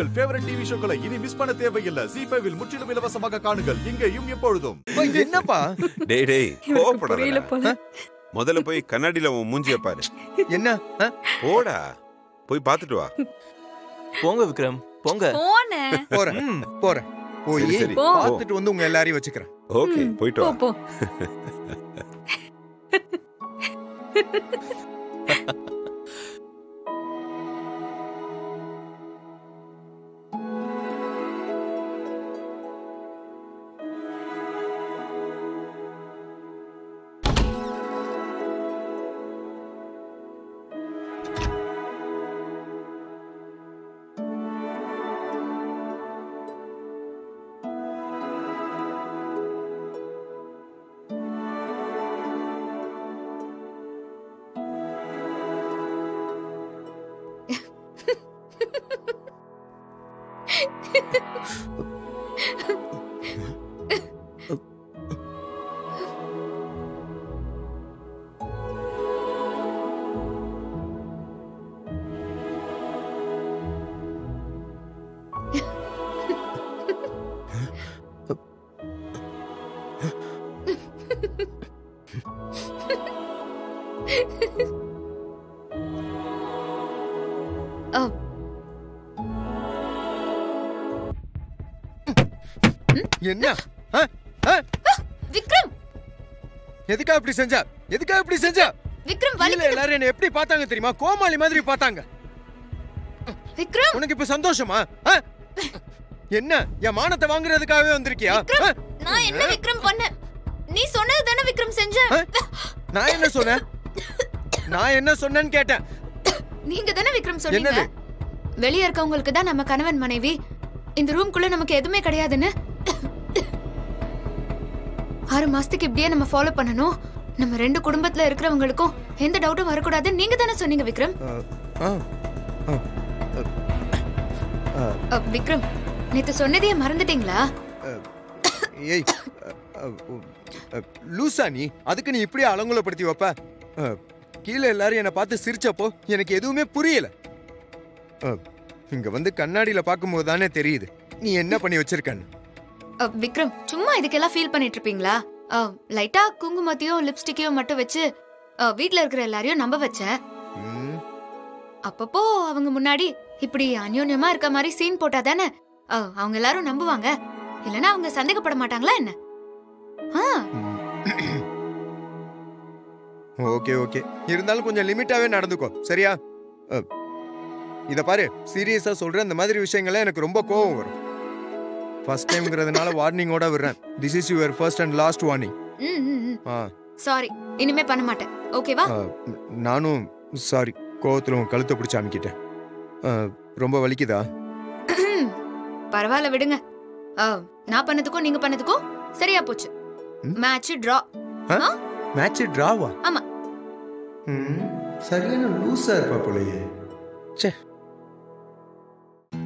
உங்கள் favourite TV ஷோக்களை இனி miss பண்ண தேவையில்லை. ஜி ஃபைவில் முற்றிலும் இலவசமாக காணுங்கள். இங்கேயும் எப்பொழுதும். என்னப்பா? டேய் டேய் கோவப்படாத முதல்ல போய் கண்ணாடியில உன் மூஞ்சிய பாரு. என்ன? போடா. போய் பார்த்துட்டு வா. போங்க விக்ரம். போங்க. போறேன். ம். போறேன். போய். பார்த்துட்டு வந்து உங்க எல்லாரையும் வச்சுக்கிறேன். ஓகே போயிட்டு போ வா. போ. oh, என்ன? விக்ரம்! எதுக்கா இப்படி செஞ்சா? எதுக்கா இப்படி செஞ்சா? விக்ரம் வலிக்குது. எல்லாரும் என்ன எப்படி பார்த்தாங்க தெரியுமா? கோமாளி மாதிரி பார்த்தாங்க. விக்ரம்! உனக்கு இப்ப சந்தோஷமா? என்ன? என் மானத்தை வாங்குறதுக்காகவே வந்திருக்கியா? நான் என்ன விக்ரம் பண்ண? நீ சொன்னது தானே விக்ரம் செஞ்ச? நான் என்ன சொன்னேன் நான் என்ன சொன்னேன்னு கேட்டேன். நீங்க தானே விக்ரம் சொன்னீங்க? வெளிய இருக்கவங்களுக்கு தான் நம்ம கணவன் மனைவி. இந்த ரூம்குள்ள நமக்கு எதுவுமே கிடையாதுன்னு ஆறு மாசத்துக்கு இப்படியே நம்ம ஃபாலோ பண்ணணும். நம்ம ரெண்டு குடும்பத்துல இருக்கிறவங்களுக்கும் எந்த டவுட்டும் வரக்கூடாதுன்னு நீங்க தானே சொன்னீங்க விக்ரம்? ஆ, ஆ, ஆ, ஆ, அ, விக்ரம் நேத்து சொன்னதையே மறந்துட்டீங்களா? ஏய் லூசா நீ. அதுக்கு நீ இப்படியே அலங்குலப்படுத்தி வைப்ப. கீழே எல்லாரும் என்னை பார்த்து சிரிச்சப்போ எனக்கு எதுவுமே புரியல. இங்க வந்து கண்ணாடியில பார்க்கும்போது தானே தெரியுது. நீ என்ன பண்ணி வச்சிருக்கன்னு? விக்ரம் சும்மா இதுக்கெல்லாம் ஃபீல் பண்ணிட்டு இருப்பீங்களா லைட்டா குங்குமத்தையோ லிப்ஸ்டிக்கையோ மட்டும் வச்சு வீட்ல இருக்கிற எல்லாரையும் நம்ப வச்சேன். அப்பப்போ அவங்க முன்னாடி இப்படி அந்யோன்யமா இருக்க மாதிரி சீன் போட்டா தானே அவங்க எல்லாரும் நம்புவாங்க. இல்லனா அவங்க சந்தேகப்பட மாட்டாங்களா என்ன. Okay okay. இருந்தாலும் கொஞ்சம் லிமிட்டாவே நடந்துக்கோ சரியா? இத பாரு சீரியஸா சொல்றேன் இந்த மாதிரி விஷயங்கள்லாம் எனக்கு ரொம்ப கோவம் வரும். ஃபர்ஸ்ட் டைம்ங்கிறதுனால வார்னிங்கோட விடுறேன். This is your first and last warning sorry இனிமே பண்ண மாட்டேன். ஓகேவா நானும் சாரி கோவத்துல உன் கழுத்தை பிடிச்சி அமுக்கிட்டேன். ரொம்ப வலிக்குதா? பரவாயில்ல விடுங்க. நான் பண்ணதுக்கும் நீங்க பண்ணதுக்கும் சரியா போச்சு? மேட்ச் டிரா மேட்ச் டிராவா ஆமா. சரியான லூசா இருப்பா போலயே. ஜி